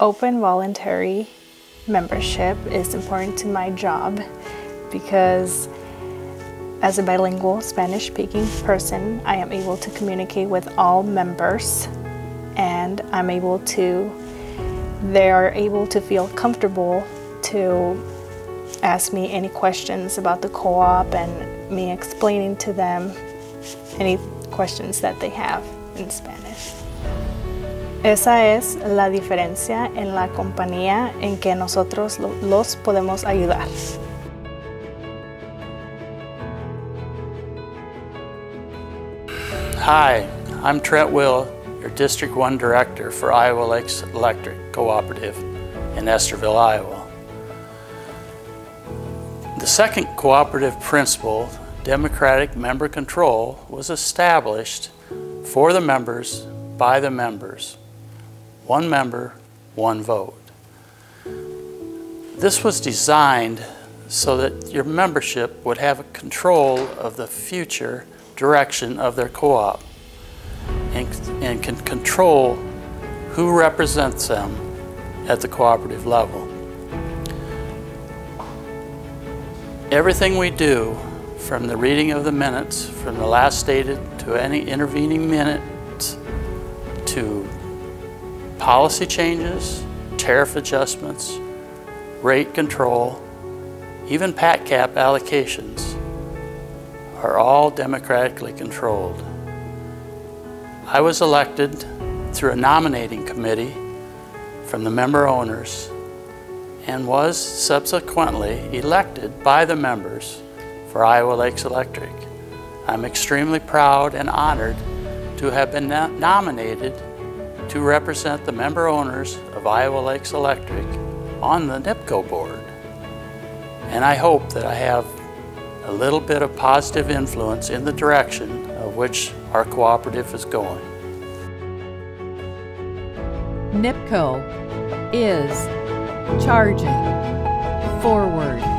Open voluntary membership is important to my job because as a bilingual Spanish speaking person, I am able to communicate with all members and I'm able to, they are able to feel comfortable to ask me any questions about the co-op and me explaining to them any questions that they have in Spanish. Esa es la diferencia en la compañía en que nosotros los podemos ayudar. Hi, I'm Trent Will, your District 1 Director for Iowa Lakes Electric Cooperative in Estherville, Iowa. The second cooperative principle, democratic member control, was established for the members by the members one member, one vote. This was designed so that your membership would have a control of the future direction of their co-op and, and can control who represents them at the cooperative level. Everything we do, from the reading of the minutes, from the last stated to any intervening minutes, to policy changes, tariff adjustments, rate control, even PAT cap allocations are all democratically controlled. I was elected through a nominating committee from the member owners and was subsequently elected by the members for Iowa Lakes Electric. I'm extremely proud and honored to have been nominated to represent the member owners of Iowa Lakes Electric on the NIPCO board. And I hope that I have a little bit of positive influence in the direction of which our cooperative is going. NIPCO is charging forward.